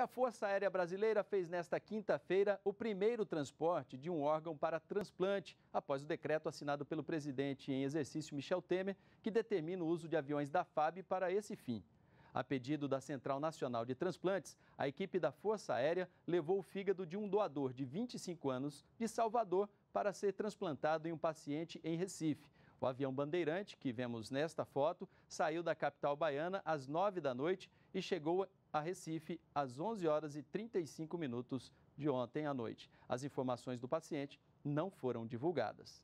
a Força Aérea Brasileira fez nesta quinta-feira o primeiro transporte de um órgão para transplante, após o decreto assinado pelo presidente em exercício Michel Temer, que determina o uso de aviões da FAB para esse fim. A pedido da Central Nacional de Transplantes, a equipe da Força Aérea levou o fígado de um doador de 25 anos de Salvador para ser transplantado em um paciente em Recife. O avião Bandeirante, que vemos nesta foto, saiu da capital baiana às 9 da noite e chegou a Recife às 11 horas e 35 minutos de ontem à noite. As informações do paciente não foram divulgadas.